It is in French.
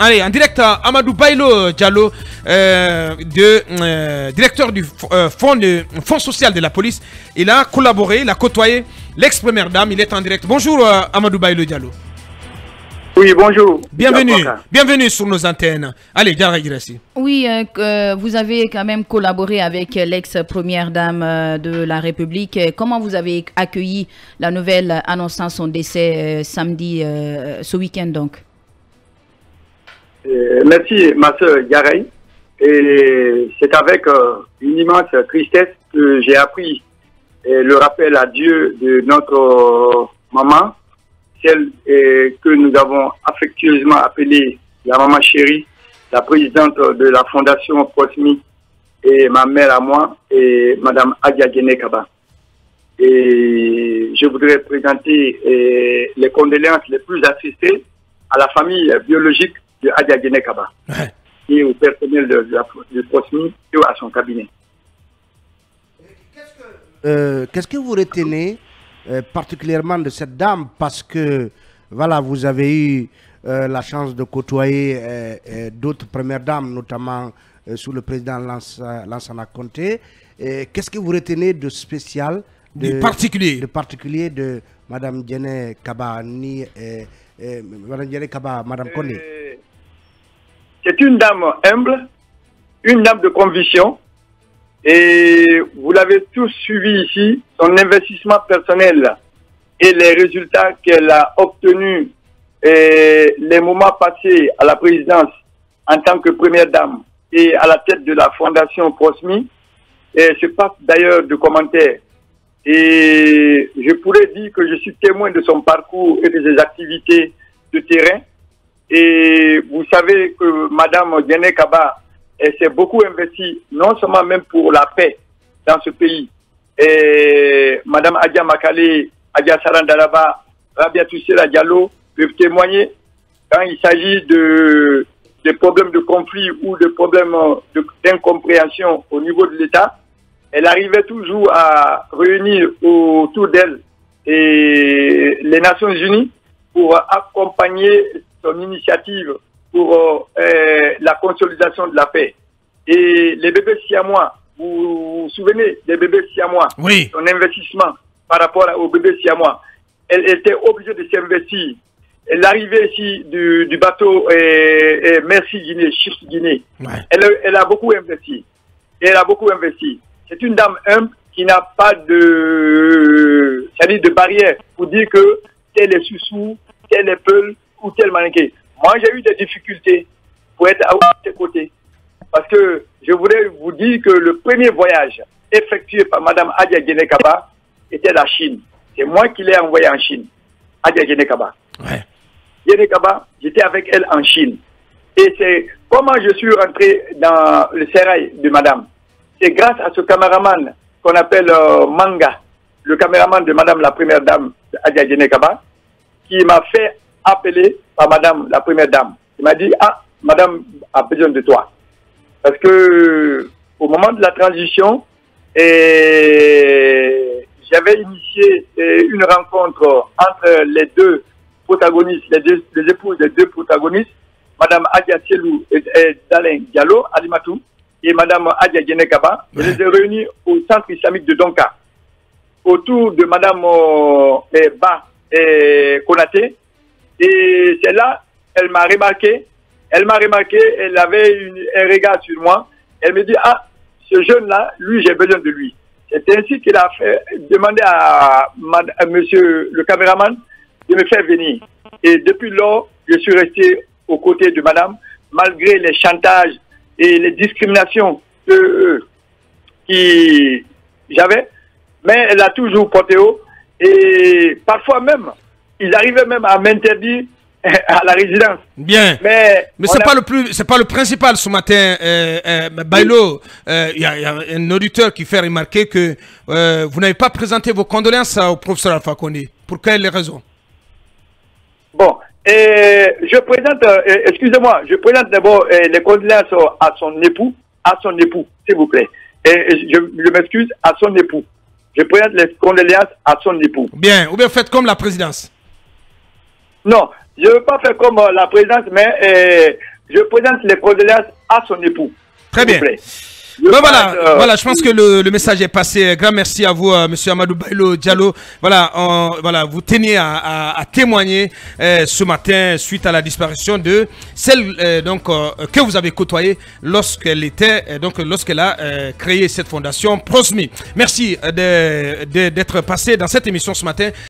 Allez, en direct à Amadou Bailo Diallo, euh, de, euh, directeur du euh, fonds, de, fonds social de la police. Il a collaboré, il a côtoyé l'ex-première dame. Il est en direct. Bonjour Amadou Bailo Diallo. Oui, bonjour. Bienvenue, bienvenue sur nos antennes. Allez, ici. Oui, vous avez quand même collaboré avec l'ex-première dame de la République. Comment vous avez accueilli la nouvelle annonçant son décès samedi, ce week-end donc? Euh, merci, ma soeur Yarey. Et c'est avec euh, une immense tristesse que j'ai appris le rappel à Dieu de notre maman, celle que nous avons affectueusement appelée la maman chérie, la présidente de la fondation Prosmi, et ma mère à moi, et Madame Adia Kaba. Et je voudrais présenter les condoléances les plus assistées à la famille biologique de Adia Kaba et au personnel de, de, Prosmi et à son cabinet. Euh, qu'est-ce que vous retenez euh, particulièrement de cette dame? Parce que voilà, vous avez eu euh, la chance de côtoyer d'autres premières dames, notamment sous le président Lansana Conté. Qu'est-ce que vous retenez de spécial de, particulier. de particulier de Madame Djene Kaba, ni, Madame Djene Kaba, Madame Kone c'est une dame humble, une dame de conviction. Et vous l'avez tous suivi ici, son investissement personnel et les résultats qu'elle a obtenus et les moments passés à la présidence en tant que première dame et à la tête de la fondation Prosmi, et se passe d'ailleurs de commentaires. Et je pourrais dire que je suis témoin de son parcours et de ses activités de terrain. Et vous savez que Madame Diane Kaba s'est beaucoup investie, non seulement même pour la paix dans ce pays. Et Madame Adia Makale, Adia Sarandalaba, Rabia Toussela Diallo peuvent témoigner quand il s'agit de, de problèmes de conflit ou de problèmes d'incompréhension au niveau de l'État. Elle arrivait toujours à réunir autour d'elle et les Nations Unies pour accompagner son initiative pour euh, la consolidation de la paix. Et les bébés siamois, vous vous souvenez des bébés siamois? Oui. Son investissement par rapport aux bébés siamois. Elle était obligée de s'investir. L'arrivée ici du, du bateau et, Merci Guinée, Chips Guinée, elle, elle, a beaucoup investi. elle a beaucoup investi. C'est une dame humble qui n'a pas de, de barrière pour dire que tel est sous-sous, tel est peul, ou tel manqué. Moi, j'ai eu des difficultés pour être à ses côtés. Parce que je voulais vous dire que le premier voyage effectué par Mme Adia Genekaba était la Chine. C'est moi qui l'ai envoyé en Chine, Adia Genekaba. Ouais. Genekaba, j'étais avec elle en Chine. Et c'est comment je suis rentré dans le sérail de Madame. C'est grâce à ce caméraman qu'on appelle euh, Manga, le caméraman de Madame la première dame Adia Genekaba, qui m'a fait appelé par madame, la première dame. Il m'a dit, ah, madame a besoin de toi. Parce que au moment de la transition, j'avais initié une rencontre entre les deux protagonistes, les, deux, les épouses des deux protagonistes, madame Adia Selou et, Dalin Diallo, Alimatou, et madame Adia Genekaba. Je les ai réunis au centre islamique de Donka, autour de madame euh, Ba et Konaté, et c'est là, elle m'a remarqué, elle m'a remarqué, elle avait un regard sur moi. Elle me dit, ah, ce jeune-là, lui, j'ai besoin de lui. C'est ainsi qu'il a fait demander à, monsieur le caméraman de me faire venir. Et depuis lors, je suis resté aux côtés de madame, malgré les chantages et les discriminations que, j'avais. Mais elle a toujours porté haut. Et parfois même, ils arrivaient même à m'interdire à la résidence. Bien. Mais, mais c'est pas le plus, c'est pas le principal ce matin, euh, euh, Bailo. Euh, il y, a un auditeur qui fait remarquer que euh, vous n'avez pas présenté vos condoléances au professeur Alpha Koné. Pour quelles raisons? Bon, je présente, excusez-moi, je présente d'abord les condoléances à son époux, à son épout, s'il vous plaît. Et je, je m'excuse, à son époux. Je présente les condoléances à son époux. Bien, ou bien faites comme la présidence. Non, je ne veux pas faire comme la présidente, mais je présente les condoléances à son époux. Très bien. Ben voilà, euh, voilà, je pense que le, le, message est passé. Grand merci à vous, euh, Monsieur Amadou Bailo Diallo. Voilà, voilà, vous tenez à, à, à témoigner euh, ce matin suite à la disparition de celle donc que vous avez côtoyée lorsqu'elle était donc lorsqu'elle a créé cette fondation Prosmi. Merci d'être passé dans cette émission ce matin.